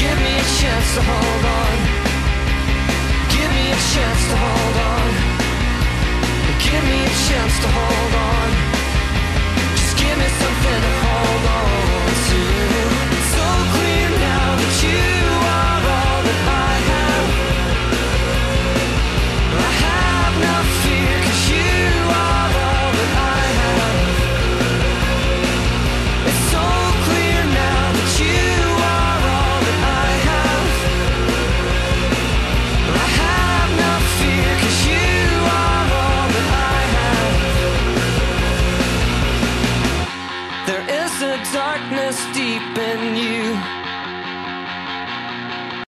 Give me a chance to hold on. Give me a chance to hold on. the darkness deep in you.